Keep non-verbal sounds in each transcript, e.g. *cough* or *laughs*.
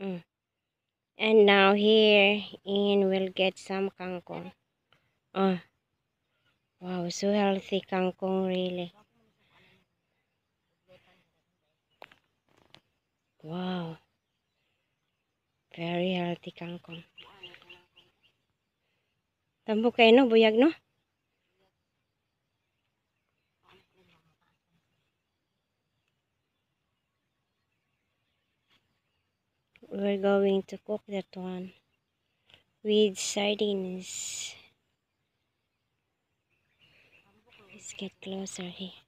Mm. And now here in we'll get some kangkong. Oh. Wow, so healthy kangkong really. Wow. Very healthy kangkong. Tambok kayo no, buyag no? We're going to cook that one with sardines. Let's get closer here.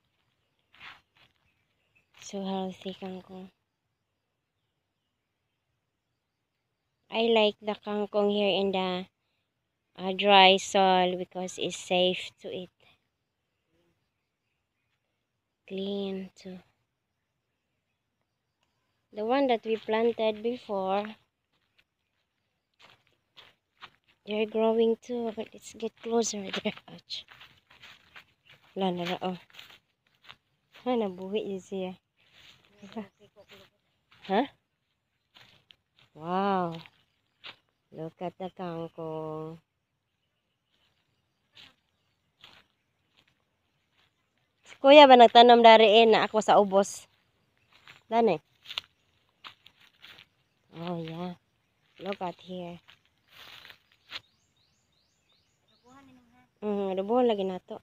So healthy kangkong. I like the kangkong here in the uh, dry soil because it's safe to eat. Clean too. The one that we planted before, they're growing too, but let's get closer *laughs* there. Ouch. Wala na na, oh. Ha, nabuhi yun siya. *laughs* Ha? Wow. Look at the kangkong. Kuya ba nagtanom dariin na ako sa ubos? Dani? Oh, yeah. Look at here. Mm, adobohon lagi na to.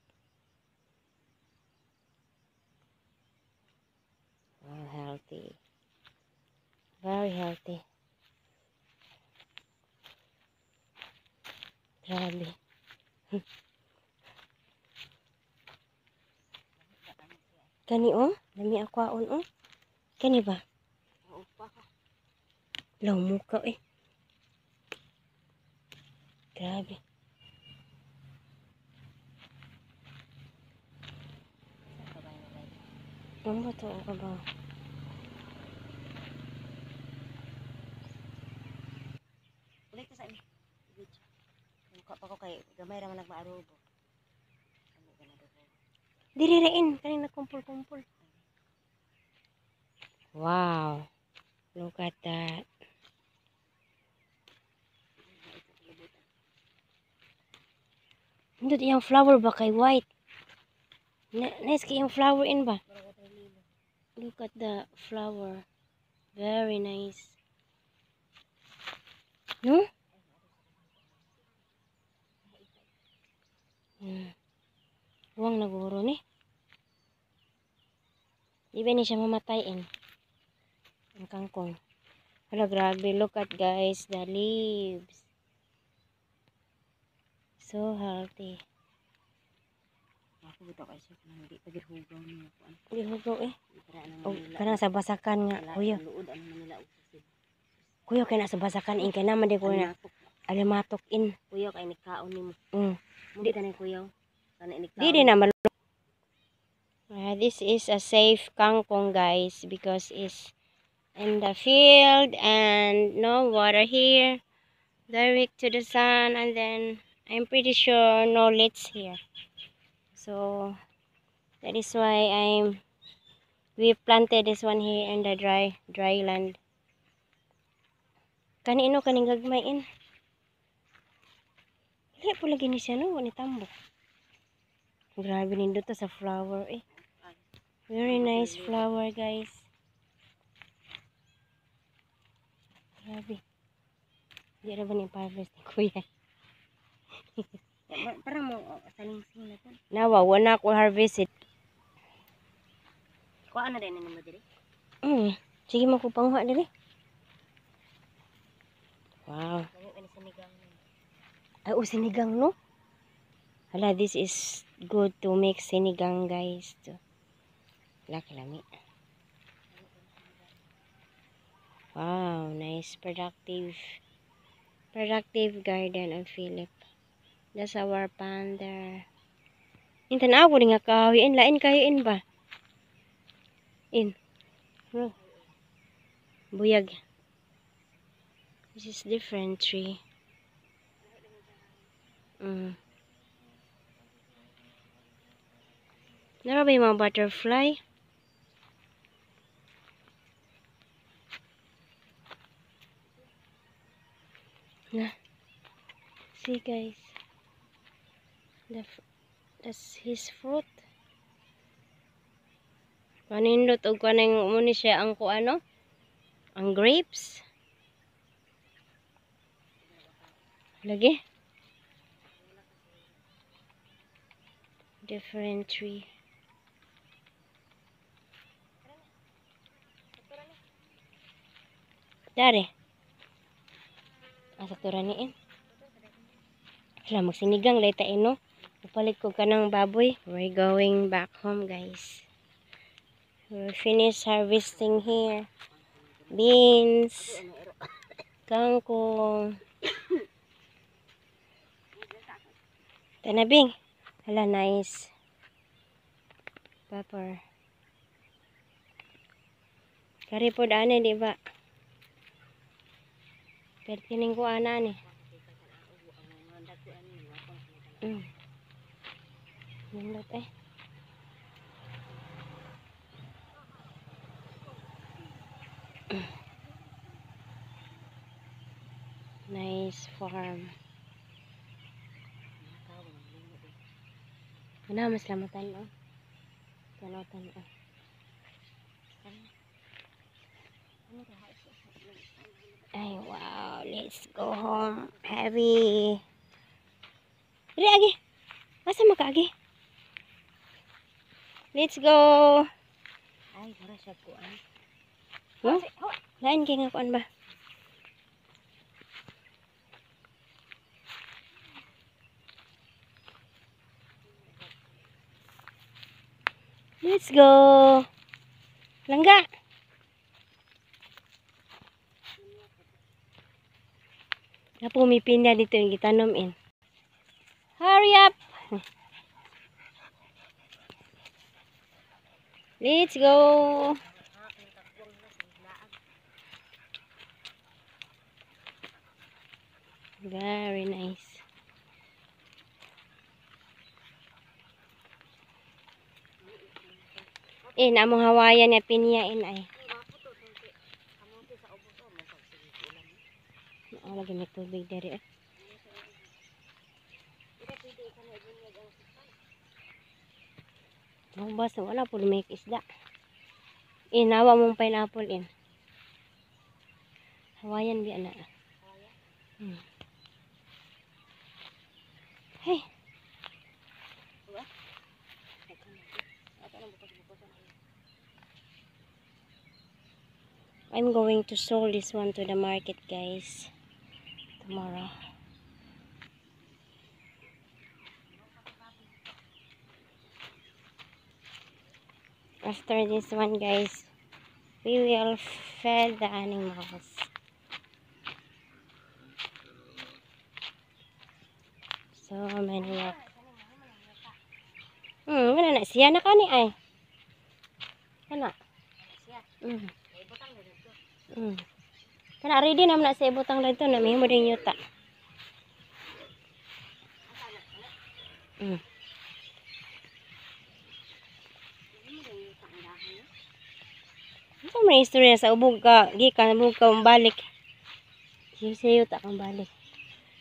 Healthy. Very healthy. Grabe. *laughs* Kani oh, dami akwaon oh. Kani ba? Law muka eh. Grabe. Ang ba to ka ba? Ulit ka sa. Video. Mukha pa ko kay gamay ra man nagmaarubo. Ano ka na do? Dirirain, kanina kumpul-kumpul. Wow. Look at that. Hindi yung flower ba kay white? Nice kay yung flower in ba? Look at the flower. Very nice. No? Hmm. Huwag naguro ni. Di ba ni siya mamatayin? Ang kangkong. Hala, grabe. Look at guys, the leaves. So healthy. Ako bitaw kay siya kanang di pagirhugaw niya ko. Hindi hugaw eh. O, Manila. kanang sa basakan nga. Kuya, kuya kaya na sa basakan. In kaya naman di ko na alimatok in. Kuya kay nikaon nimo. Mm. Hindi ka na kuya. Kana nikaon. Di din naman. Uh, this is a safe kangkong guys because it's in the field and no water here. Direct to the sun and then I'm pretty sure no lights here. So that is why I'm we planted this one here in the dry dry land. Kanino kaning gagmayin? Dili po lagi ni siya no, ni tambok. Grabe nindo to sa flower eh. Very nice flower guys. Grabe. Di na ba ni harvest ni kuya? Parang mo oh, salingsing na to. Nawa, wala ko harvest it. Kuha na din nimo diri. Mm. Sige mo ko pangha dili. Wow. Ay, oh, sinigang no? Hala, this is good to make sinigang guys. To. Laki lami. Wow, nice productive productive garden of Philip. That's our panda. Intan ako rin nga kahoy. In, lain kayo in ba? In. Oh. Buyag. This is different tree. Mm. Nara ba yung mga butterfly? Na. See guys. The, that's his fruit. Panindot og kanang muni siya ang ko ano? Ang grapes. Lagi. Different tree. Dari. Asa to raniin? Hala, magsinigang lay tayo, no? Upalit ko ka ng baboy. We're going back home, guys. We're finished harvesting here. Beans. Kangkong. Tanabing. Hala, nice. Pepper. Kari po daan di ba? Pero ko ana ni. Mm. Nindot eh. *clears throat* Nice farm. Ano mas lamatan oh. Tanawtan oh. Ay, wow. Let's go home. Heavy. Dili, agi. Asa makaagi? Let's go. Ay, para siya kuan. Huh? Lain kay nga kuan ba? Let's go. Langga. Na pumipinda dito yung gitanom in. Hurry up. *laughs* Let's go. Very nice. Eh, namong Hawaiian na piniyain ay. Oo, lagi may tubig dari. eh. Ang basta wala po may isda. Eh, nawa mong pineapple in. Hawaiian biya na. Hmm. Hey. I'm going to sell this one to the market, guys. Tomorrow. After this one, guys, we will feed the animals. So many work. Hmm, wala na siya na kani ay. Kana. Hmm. Hmm. Kana ready na na sa ibutang dito na may mo din yuta. Hmm. May istorya sa ubog ka, gikan ubog ka balik. Sige yuta kang balik.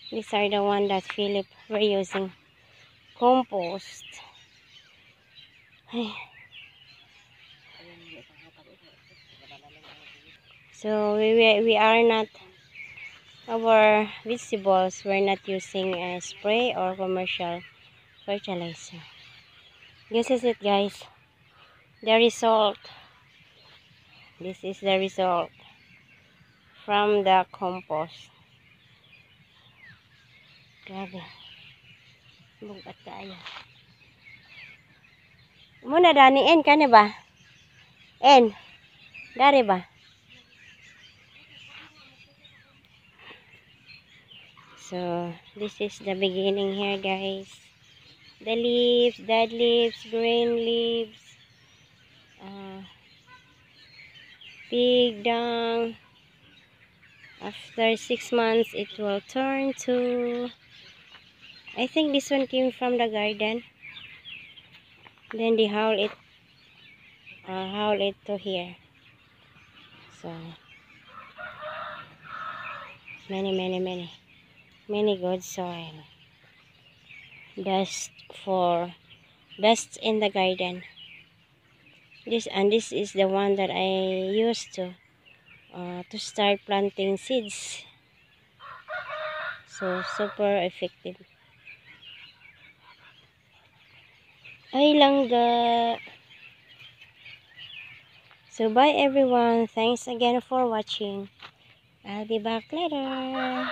These are the one that Philip were using. Compost. Ay. So we, we we are not our vegetables we're not using a spray or commercial fertilizer. This is it guys. The result. This is the result from the compost. Grabe. Bugat tayo. Muna dani en kani ba? En. Dari ba? So, this is the beginning here, guys. The leaves, dead leaves, green leaves, uh, pig dung. After six months, it will turn to. I think this one came from the garden. Then they howl it, uh, howl it to here. So, many, many, many. Many good soil. Best for best in the garden. This and this is the one that I used to uh, to start planting seeds. So super effective. Ay langga. So bye everyone. Thanks again for watching. I'll be back later.